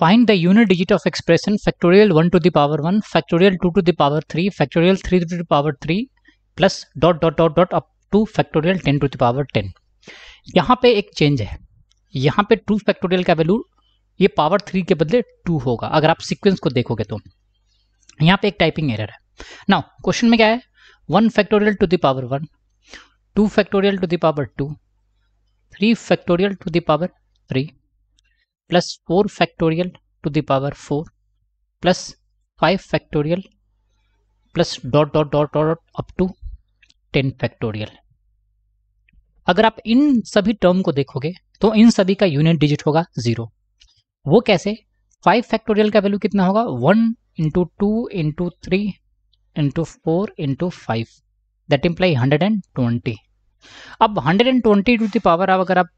find the unit digit of expression factorial 1 to the power 1 factorial 2 to the power 3 factorial 3 to the power 3 plus dot dot dot dot up to factorial 10 to the power 10 यहाँ पे एक change है यहाँ पे 2 factorial का value ये power 3 के बदले 2 होगा अगर आप सीक्वेंस को देखोगे तो यहाँ पे एक टाइपिंग एरर है नाउ क्वेश्चन में क्या है 1 factorial to the power 1 2 factorial to the power 2 3 factorial to the power 3 plus 4 factorial to the power 4 plus 5 factorial, plus dot dot dot dot up to 10 factorial. अगर आप इन सभी term को देखोगे तो इन सभी का यूनिट डिजिट होगा ज़ीरो वो कैसे? फाइव फैक्टोरियल का वैल्यू कितना होगा? One into two into three into four into five that imply hundred and twenty अब hundred and twenty to the power अब अगर आप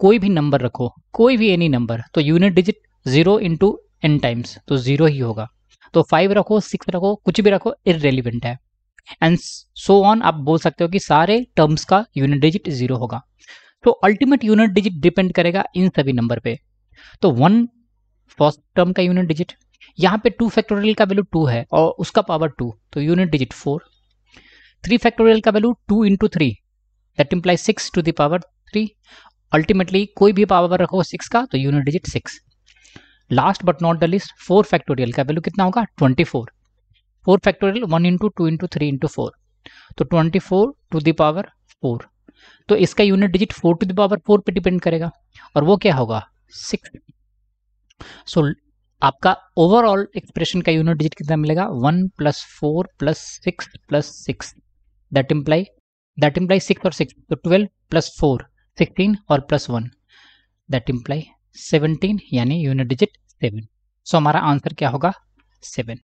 कोई भी नंबर रखो, कोई भी एनी नंबर तो unit digit zero into N times तो ज़ीरो ही होगा। तो फाइव रखो सिक्स रखो, कुछ भी रखो इरेलीवेंट है। एंड सो ऑन आप बोल सकते हो कि सारे टर्म्स का यूनिट डिजिट ज़ीरो होगा। तो अल्टीमेट यूनिट डिजिट डिपेंड करेगा इन सभी नंबर पे। तो वन फ़र्स्ट टर्म का यूनिट डिजिट यहाँ पे टू फैक्टोरियल का वैल्यू टू है, और उसका पावर टू तो unit digit four three factorial का value two into three that imply six to the power three ultimately कोई भी पावर रखो सिक्स का तो unit digit six last but not the least four factorial का value कितना होगा? Twenty four four factorial one into two into three into four तो twenty four to the power four तो इसका unit digit four to the power four पे depend करेगा। और वो क्या होगा? सिक्स सो so, आपका ओवरऑल एक्सप्रेशन का यूनिट डिजिट कितना मिलेगा? One plus four plus six plus six that imply that imply six और सिक्स तो ट्वेल्व प्लस फोर सिक्सटीन और plus one that imply seventeen यानी यूनिट डिजिट सेवन सो हमारा answer क्या होगा? सेवन